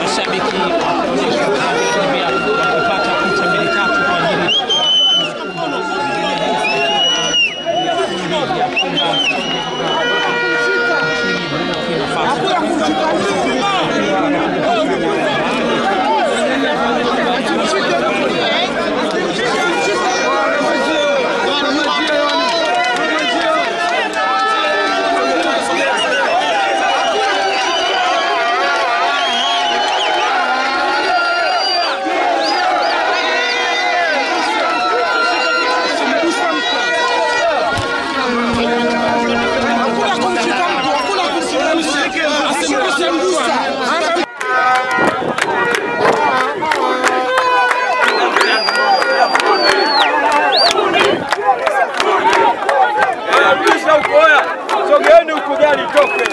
Mozambique sogeeni huko, gari itoke.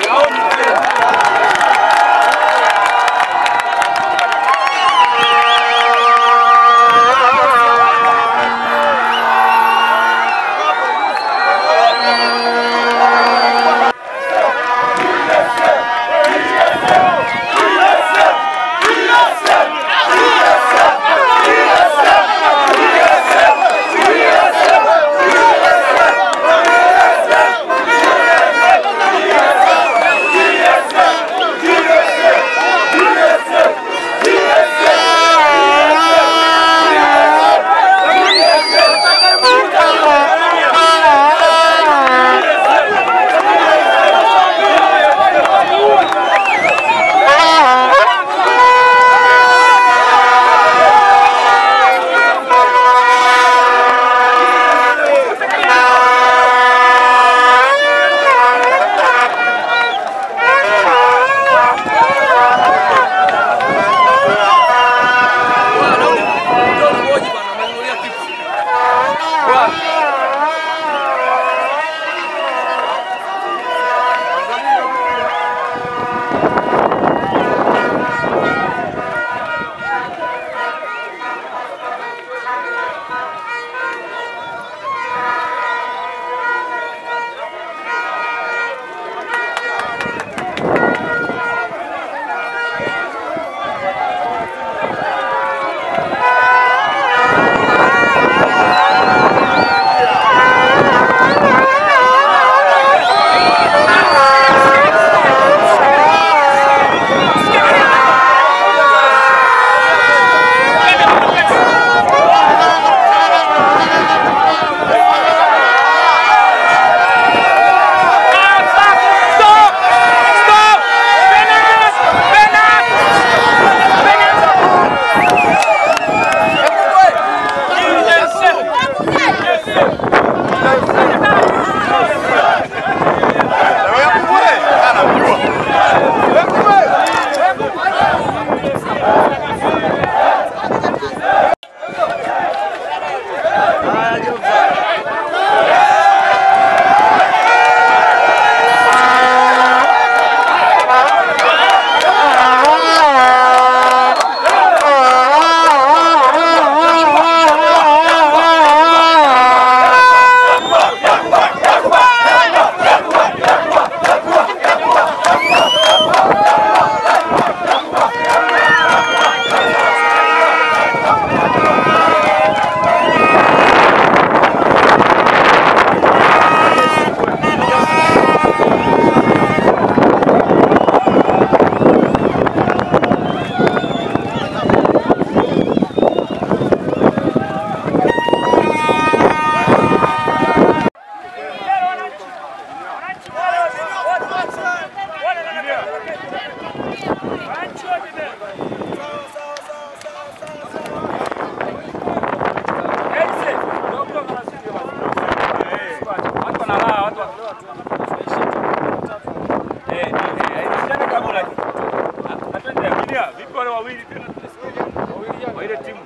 Ile timu.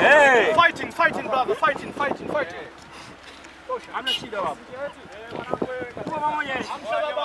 Hey! Fighting, fighting brother, fighting, fighting, fighting. Hamna shida wapo. Amsha baba,